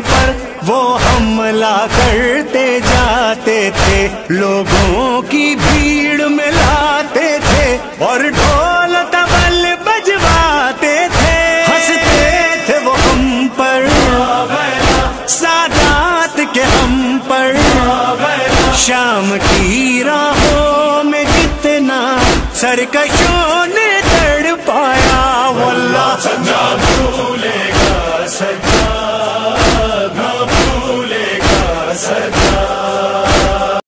पर वो हमला करते जाते थे, लोगों की भीड़ में लाते थे और ढोल तबल बजवाते थे। हँसते थे वो हम पर, सादात के हम पर, शाम की राहों में कितना सरकशों